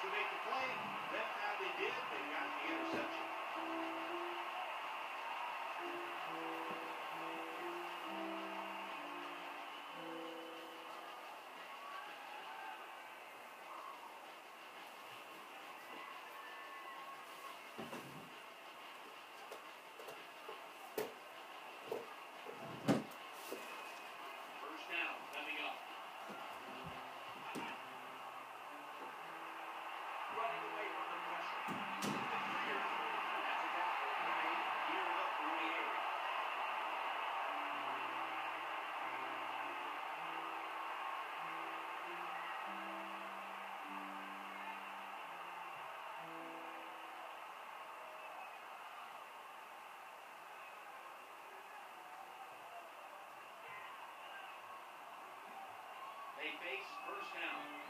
to make the play. That time they did, they got the interception. They face first down.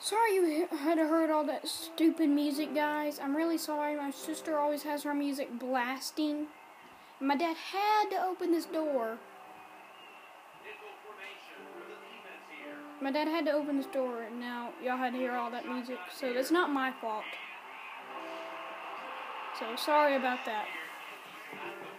Sorry you had to heard all that stupid music, guys. I'm really sorry. My sister always has her music blasting. My dad had to open this door. My dad had to open this door, and now y'all had to hear all that music. So that's not my fault. So sorry about that. Thank you.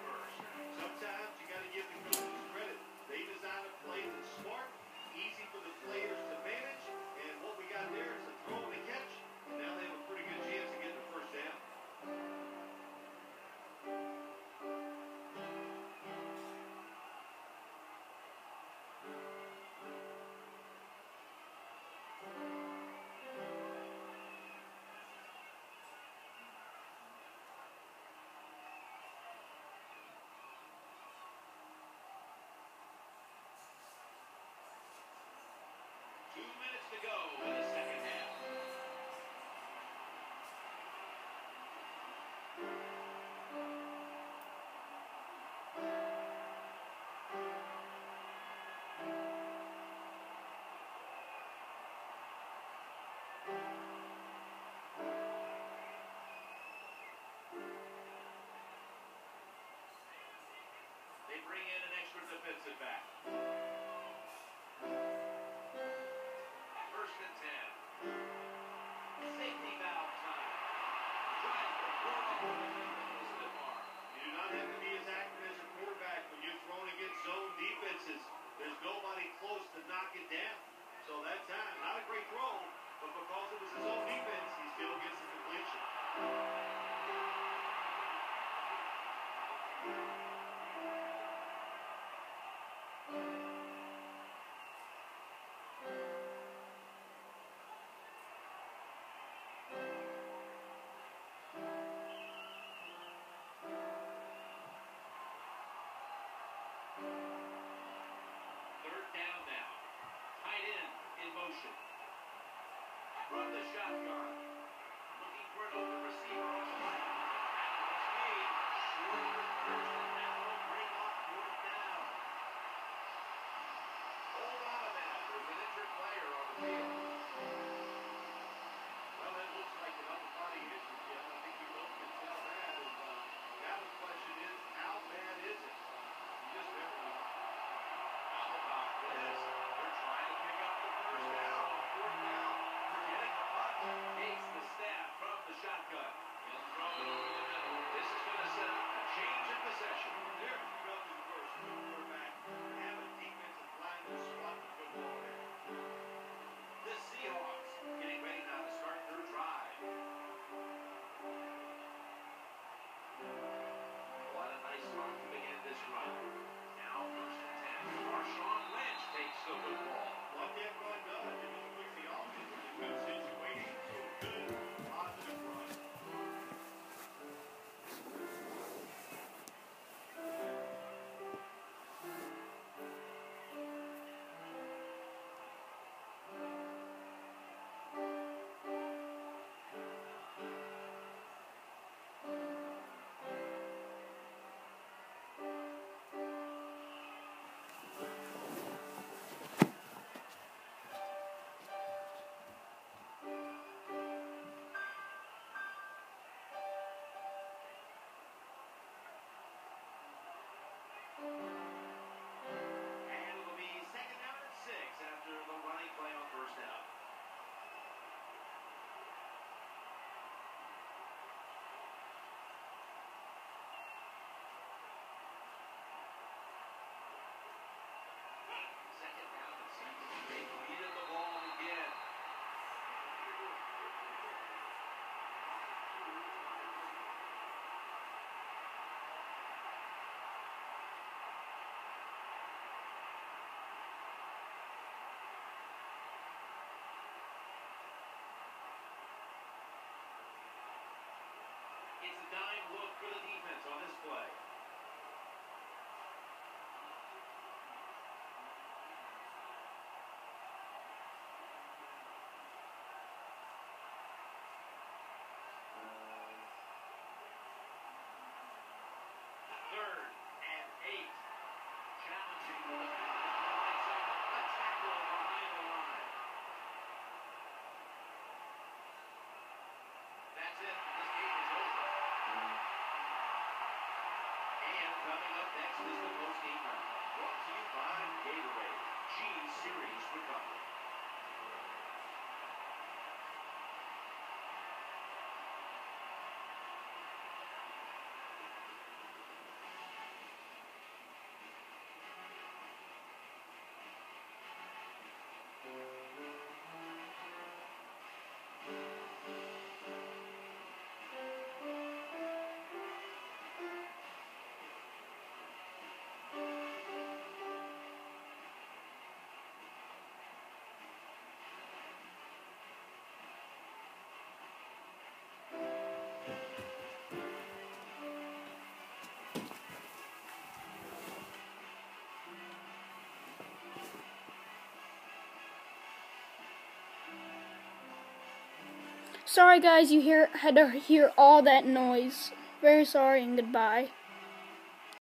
turning in an extra defensive back. run the shotgun. He's a dime look for the defense on this play. Sorry guys, you hear, had to hear all that noise. Very sorry and goodbye.